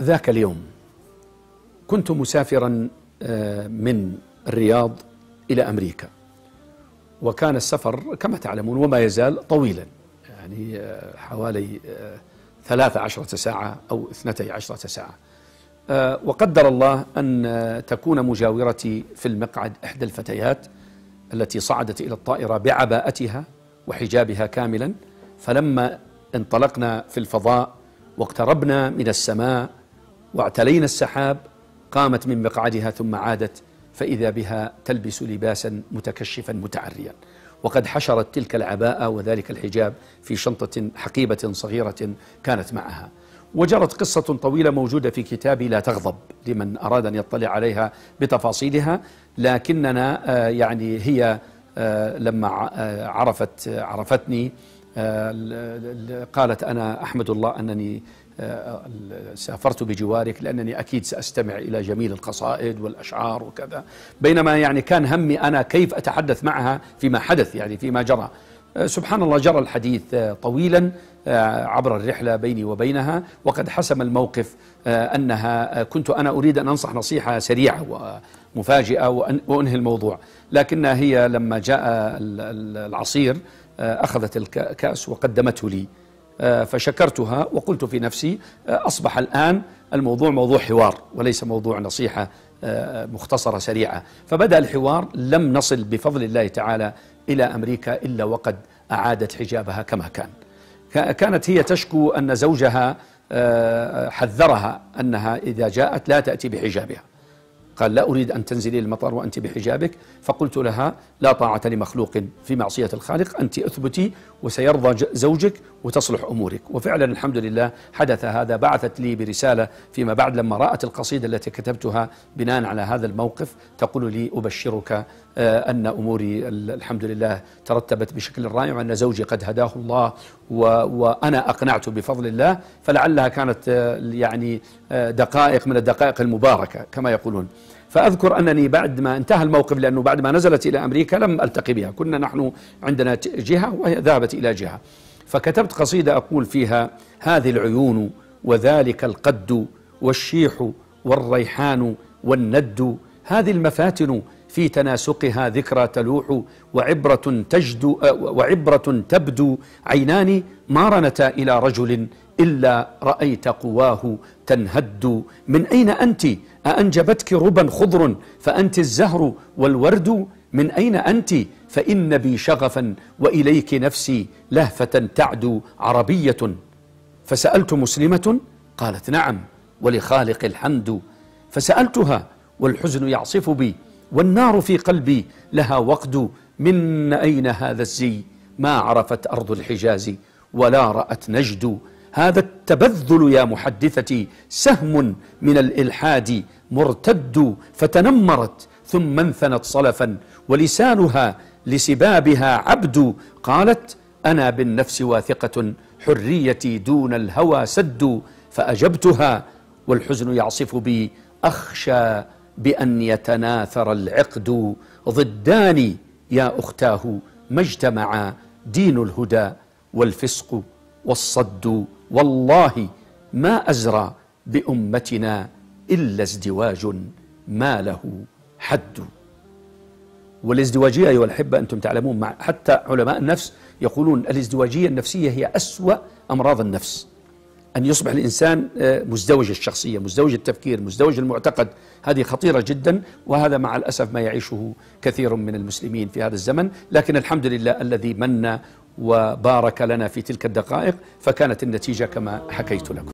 ذاك اليوم كنت مسافرا آه، من الرياض إلى أمريكا. وكان السفر كما تعلمون وما يزال طويلا يعني آه، حوالي آه، ثلاثة عشرة ساعة أو اثنتي عشرة ساعة. وقدر الله أن تكون مجاورتي في المقعد إحدى الفتيات التي صعدت إلى الطائرة بعباءتها وحجابها كاملا. فلما انطلقنا في الفضاء واقتربنا من السماء واعتلينا السحاب قامت من مقعدها ثم عادت فإذا بها تلبس لباسا متكشفا متعريا. وقد حشرت تلك العباءة وذلك الحجاب في شنطة حقيبة صغيرة كانت معها. وجرت قصة طويلة موجودة في كتابي لا تغضب لمن أراد أن يطلع عليها بتفاصيلها لكننا آه، يعني هي آه، لما آه، عرفت عرفتني قالت أنا أحمد الله أنني سافرت بجوارك لأنني أكيد سأستمع إلى جميل القصائد والأشعار وكذا. بينما يعني كان همي أنا كيف أتحدث معها فيما حدث يعني فيما جرى. سبحان الله جرى الحديث طويلا عبر الرحلة بيني وبينها. وقد حسم الموقف أنها كنت أنا أريد أن أنصح نصيحة سريعة ومفاجئة وأنهي الموضوع. لكنها هي لما جاء العصير أخذت الكأس وقدمته لي. آه، فشكرتها وقلت في نفسي آه، أصبح الآن الموضوع موضوع حوار وليس موضوع نصيحة آه، مختصرة سريعة. فبدأ الحوار لم نصل بفضل الله تعالى إلى أمريكا إلا وقد أعادت حجابها كما كان. كانت هي تشكو أن زوجها حذرها أنها إذا جاءت لا تأتي بحجابها. قال لا أريد أن تنزلي المطار وأنت بحجابك. فقلت لها لا طاعة لمخلوق في معصية الخالق. أنت أثبتي وسيرضى زوجك وتصلح أمورك. وفعلا الحمد لله حدث هذا بعثت لي برسالة فيما بعد لما رأت القصيدة التي كتبتها بناء على هذا الموقف. تقول لي أبشرك آه، أن أموري الحمد لله ترتبت بشكل رائع وأن زوجي قد هداه الله وأنا أقنعت بفضل الله. فلعلها كانت آه، يعني آه، دقائق من الدقائق المباركة كما يقولون. فأذكر أنني بعد ما انتهى الموقف لأنه بعد ما نزلت إلى أمريكا لم ألتقي بها. كنا نحن عندنا جهة وهي ذهبت إلى جهة. فكتبت قصيدة أقول فيها هذه العيون وذلك القد والشيح والريحان والند هذه المفاتن في تناسقها ذكرى تلوح وعبرة تجدو وعبرة تبدو عينان ما رنتا إلى رجل إلا رأيت قواه تنهد من أين أنت؟ أأنجبتك ربا خضر فأنت الزهر والورد من أين أنت؟ فإن بي شغفا وإليك نفسي لهفة تعدو عربية. فسألت مسلمة؟ قالت نعم ولخالق الحمد. فسألتها والحزن يعصف بي والنار في قلبي لها وقد من أين هذا الزي؟ ما عرفت أرض الحجاز ولا رأت نجد. هذا التبذل يا محدثتي سهم من الإلحاد مرتد فتنمرت ثم انثنت صلفا ولسانها لسبابها عبد قالت أنا بالنفس واثقة حريتي دون الهوى سد فأجبتها والحزن يعصف بي أخشى بأن يتناثر العقد ضدان يا أختاه ما اجتمعا دين الهدى والفسق والصد والله ما أزرى بأمتنا إلا ازدواج ما له حد. والازدواجية أيها الأحبة أنتم تعلمون مع حتى علماء النفس يقولون الازدواجية النفسية هي أسوأ أمراض النفس. أن يصبح الإنسان آه، مزدوج الشخصية مزدوج التفكير مزدوج المعتقد. هذه خطيرة جدا وهذا مع الأسف ما يعيشه كثير من المسلمين في هذا الزمن. لكن الحمد لله الذي من وبارك لنا في تلك الدقائق فكانت النتيجة كما حكيت لكم.